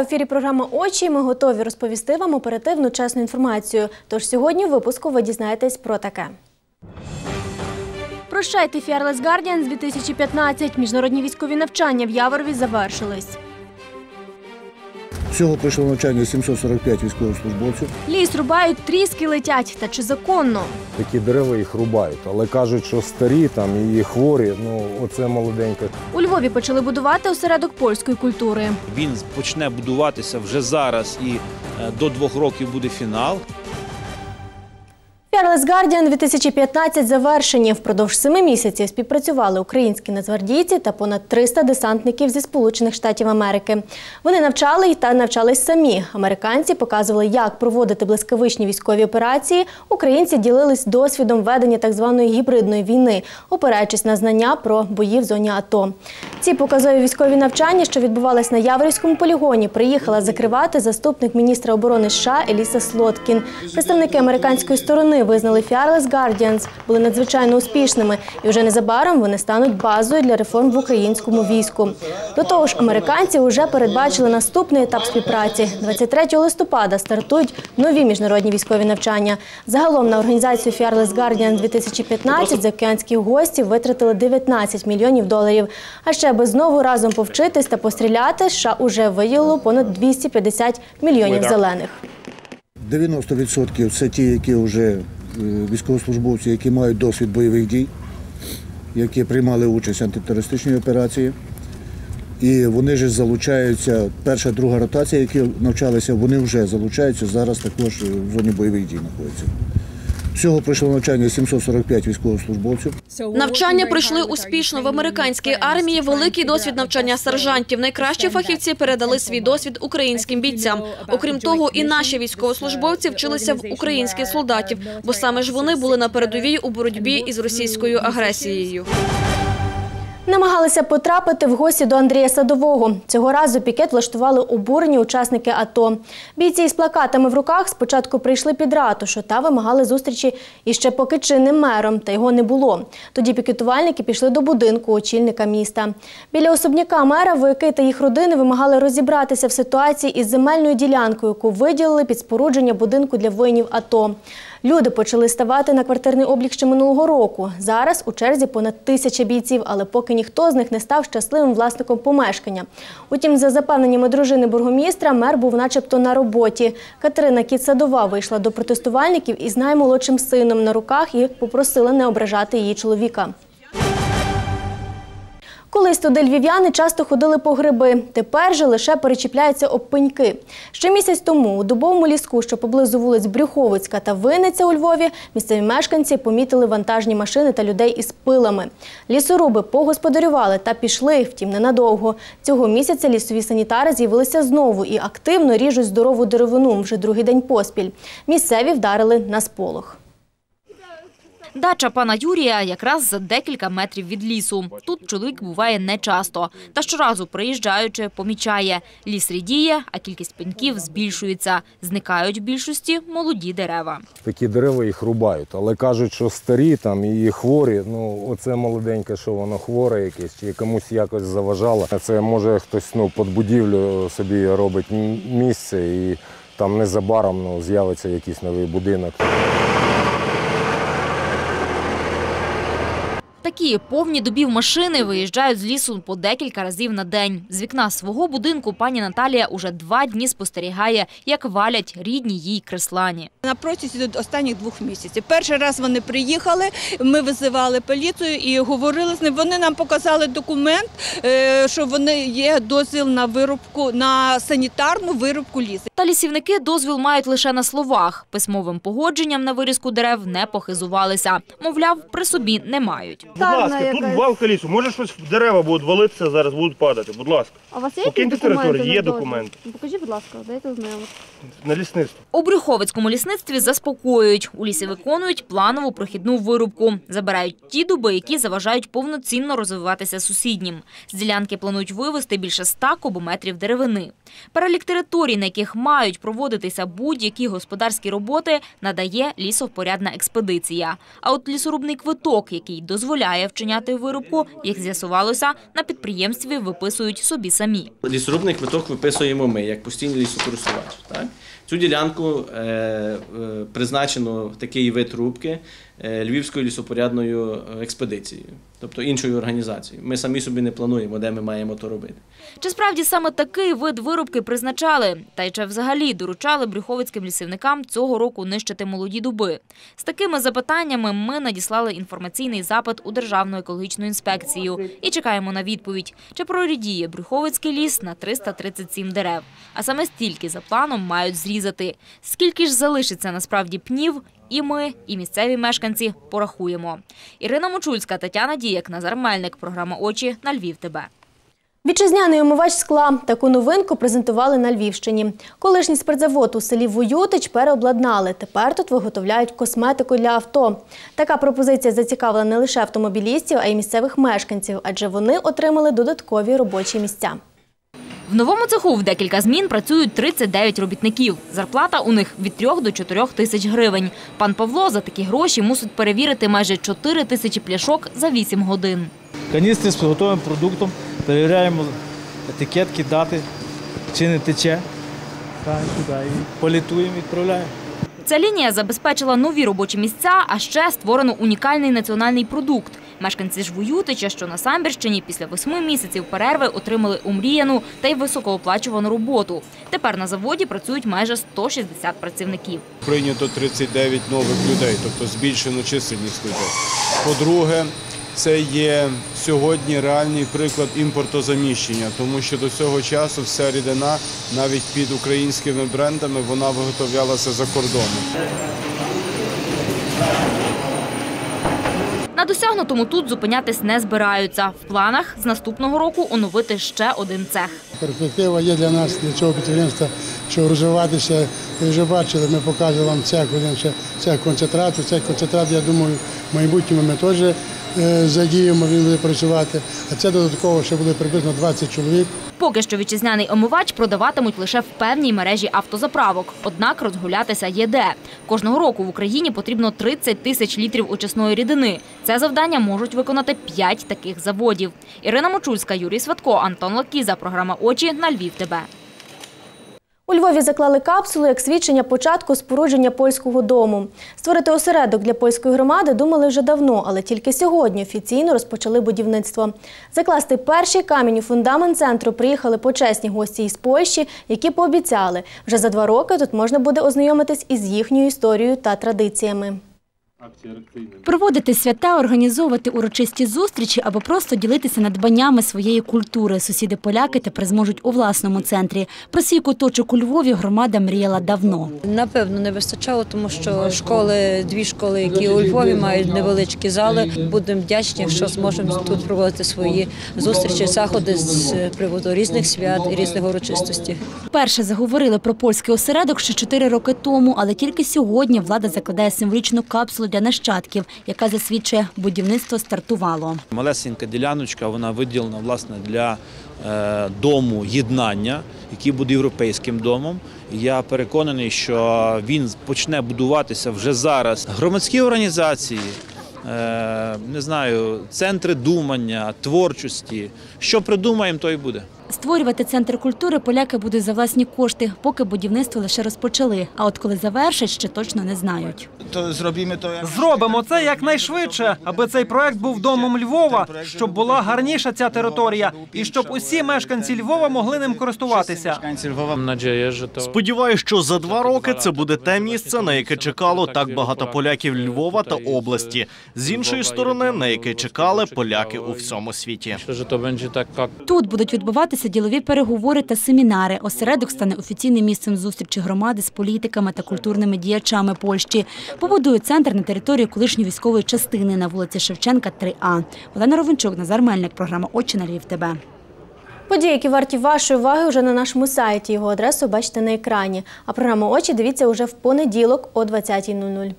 В ефірі програма Очі. Ми готові розповісти вам оперативну чесну інформацію. Тож сьогодні в випуску ви дізнаєтесь про таке. Прощайте Fearless Guardian з 2015. Міжнародні військові навчання в Яворові завершились. Всього пройшло навчання 745 військовослужбовців. Ліс рубають, тріски летять. Та чи законно? Такі дерева їх рубають, але кажуть, що старі там і хворі. Ну оце молоденьке. У Львові почали будувати осередок польської культури. Він почне будуватися вже зараз і е, до двох років буде фінал. Fearless Guardian 2015 завершені. Впродовж семи місяців співпрацювали українські нацгвардійці та понад 300 десантників зі Сполучених Штатів Америки. Вони навчали та навчались самі. Американці показували, як проводити блискавичні військові операції. Українці ділились досвідом ведення так званої гібридної війни, опираючись на знання про бої в зоні АТО. Ці показові військові навчання, що відбувались на Яворівському полігоні, приїхала закривати заступник міністра оборони США Еліса Слоткін. Представники американської сторони визнали Fearless Guardians були надзвичайно успішними, і вже незабаром вони стануть базою для реформ в українському війську. До того ж, американці вже передбачили наступний етап співпраці. 23 листопада стартують нові міжнародні військові навчання. Загалом на організацію Fearless Guardian 2015 заокеанські гості витратили 19 мільйонів доларів. А ще аби знову разом повчитись та постріляти, США уже виділило понад 250 мільйонів зелених. 90% це ті, які вже е, військовослужбовці, які мають досвід бойових дій, які приймали участь в антитерористичній операції. І вони ж залучаються, перша, друга ротація, які навчалися, вони вже залучаються зараз також в зоні бойових дій знаходяться. Всього пройшло навчання 745 військовослужбовців. Навчання пройшли успішно в американській армії. Великий досвід навчання сержантів. Найкращі фахівці передали свій досвід українським бійцям. Окрім того, і наші військовослужбовці вчилися в українських солдатів, бо саме ж вони були на передовій у боротьбі із російською агресією. Намагалися потрапити в гості до Андрія Садового. Цього разу пікет влаштували обурені учасники АТО. Бійці із плакатами в руках спочатку прийшли під ратушу та вимагали зустрічі іще поки чинним мером, та його не було. Тоді пікетувальники пішли до будинку очільника міста. Біля особняка мера вояки та їх родини вимагали розібратися в ситуації із земельною ділянкою, яку виділили під спорудження будинку для воїнів АТО. Люди почали ставати на квартирний облік ще минулого року. Зараз у черзі понад тисяча бійців, але поки ніхто з них не став щасливим власником помешкання. Утім, за запевненнями дружини бургомістра, мер був начебто на роботі. Катерина Кіт-Садова вийшла до протестувальників із наймолодшим сином на руках і попросила не ображати її чоловіка. Колись туди львів'яни часто ходили по гриби. Тепер же лише перечіпляються об пеньки. Ще місяць тому у дубовому ліску, що поблизу вулиць Брюховицька та Винниця у Львові, місцеві мешканці помітили вантажні машини та людей із пилами. Лісоруби погосподарювали та пішли, втім ненадовго. Цього місяця лісові санітари з'явилися знову і активно ріжуть здорову деревину вже другий день поспіль. Місцеві вдарили на сполох. Дача пана Юрія якраз за декілька метрів від лісу. Тут чоловік буває нечасто. Та щоразу приїжджаючи, помічає. Ліс рідіє, а кількість пеньків збільшується. Зникають в більшості молоді дерева. Такі дерева їх рубають, але кажуть, що старі там і хворі. Ну оце молоденьке, що воно хворе якесь, чи комусь якось заважало. Це може хтось ну під будівлю собі робить місце, і там незабаром ну, з'явиться якийсь новий будинок. Такі повні добів машини виїжджають з лісу по декілька разів на день. З вікна свого будинку пані Наталія уже два дні спостерігає, як валять рідні їй креслані. На протязі останніх двох місяців. Перший раз вони приїхали, ми визивали поліцію і говорили з ним. Вони нам показали документ, е, що вони є дозвіл на вирубку на санітарну вирубку лісу. Та лісівники дозвіл мають лише на словах. Письмовим погодженням на вирізку дерев не похизувалися. Мовляв, при собі не мають. Будь ласка, тут валка лісу. Може щось в дерева будуть валитися зараз, будуть падати. Будь ласка. А у вас є Покиньте документи територію, на є дозвіл? документи. Ну, Покажіть, будь ласка, дайте ознайомитися. На лісництво. У Брюховицькому лісництві заспокоюють. У лісі виконують планову прохідну вирубку. Забирають ті дуби, які заважають повноцінно розвиватися сусіднім. З ділянки планують вивезти більше 100 кубометрів деревини. Перелік територій, на яких мають проводитися будь-які господарські роботи, надає лісовпорядна експедиція. А от лісорубний квиток, який дозволяє дозволяє вчиняти вирубку, як з'ясувалося, на підприємстві виписують собі самі. Лісорубний квиток виписуємо ми, як постійний лісокористувач. Так? Цю ділянку е, е, призначено такий вид рубки е, Львівською лісопорядною експедицією, тобто іншою організацією. Ми самі собі не плануємо, де ми маємо то робити. Чи справді саме такий вид вирубки призначали? Та й чи взагалі доручали брюховицьким лісівникам цього року нищити молоді дуби? З такими запитаннями ми надіслали інформаційний запит у Державну екологічну інспекцію і чекаємо на відповідь, чи прорідіє Брюховицький ліс на 337 дерев. А саме стільки за планом мають зрізати. Скільки ж залишиться насправді пнів? І ми, і місцеві мешканці порахуємо. Ірина Мочульська, Тетяна Діяк, Назар Мельник. Програма «Очі» на Львів. ТБ. Вітчизняний омивач скла. Таку новинку презентували на Львівщині. Колишній спиртзавод у селі Воютич переобладнали. Тепер тут виготовляють косметику для авто. Така пропозиція зацікавила не лише автомобілістів, а й місцевих мешканців, адже вони отримали додаткові робочі місця. В новому цеху в декілька змін працюють 39 робітників. Зарплата у них від 3 до 4 тисяч гривень. Пан Павло за такі гроші мусить перевірити майже 4 тисячі пляшок за 8 годин. Каністри з готовим продуктом, перевіряємо етикетки, дати, чи не тече. Політуємо, відправляємо. Ця лінія забезпечила нові робочі місця, а ще створено унікальний національний продукт. Мешканці ж Воютича, що на Самбірщині, після восьми місяців перерви отримали умріяну та й високооплачувану роботу. Тепер на заводі працюють майже 160 працівників. Прийнято 39 нових людей, тобто збільшено чисельність людей. По-друге, це є сьогодні реальний приклад імпортозаміщення, тому що до цього часу вся рідина, навіть під українськими брендами, вона виготовлялася за кордоном. На досягнутому тут зупинятись не збираються. В планах з наступного року оновити ще один цех. Перспектива є для нас, для цього підприємства, щоб розвиватися. Ви вже бачили, ми показували вам цех, цех концентрату. Цей концентрат, я думаю, в майбутньому ми теж задіємо, він буде працювати. А це додатково ще буде приблизно 20 чоловік. Поки що вітчизняний омивач продаватимуть лише в певній мережі автозаправок. Однак розгулятися є де. Кожного року в Україні потрібно 30 тисяч літрів очисної рідини. Це завдання можуть виконати 5 таких заводів. Ірина Мочульська, Юрій Сватко, Антон Лакіза. Програма «Очі» на Львів. ТБ. У Львові заклали капсулу як свідчення початку спорудження польського дому. Створити осередок для польської громади думали вже давно, але тільки сьогодні офіційно розпочали будівництво. Закласти перший камінь у фундамент центру приїхали почесні гості із Польщі, які пообіцяли, вже за два роки тут можна буде ознайомитись із їхньою історією та традиціями. Проводити свята, організовувати урочисті зустрічі або просто ділитися надбаннями своєї культури. Сусіди поляки тепер зможуть у власному центрі. Про свій куточок у Львові громада мріяла давно. Напевно, не вистачало, тому що школи, дві школи, які у Львові мають невеличкі зали. Будемо вдячні, що зможемо тут проводити свої зустрічі, заходи з приводу різних свят і різних урочистостей. Перше заговорили про польський осередок ще чотири роки тому, але тільки сьогодні влада закладає символічну капсулу для нащадків, яка засвідчує будівництво стартувало. Малесенька діляночка, вона виділена власне для е, дому єднання, який буде європейським домом. Я переконаний, що він почне будуватися вже зараз. Громадські організації, е, не знаю, центри думання, творчості. Що придумаємо, то і буде. Створювати центр культури поляки будуть за власні кошти, поки будівництво лише розпочали. А от коли завершать, ще точно не знають. То зробимо зробимо це якнайшвидше, аби цей проект був домом Львова, щоб була гарніша ця територія, і щоб усі мешканці Львова могли ним користуватися. Сподіваюсь, що за два роки це буде те місце, на яке чекало так багато поляків Львова та області. З іншої сторони, на яке чекали поляки у всьому світі. Тут будуть відбуватися ділові переговори та семінари. Осередок стане офіційним місцем зустрічі громади з політиками та культурними діячами Польщі. Побудують центр на території колишньої військової частини на вулиці Шевченка, 3А. Олена Ровенчук, Назар Мельник, програма «Очі на Львів. ТБ». Події, які варті вашої уваги, вже на нашому сайті. Його адресу бачите на екрані. А програму «Очі» дивіться уже в понеділок о 20.00.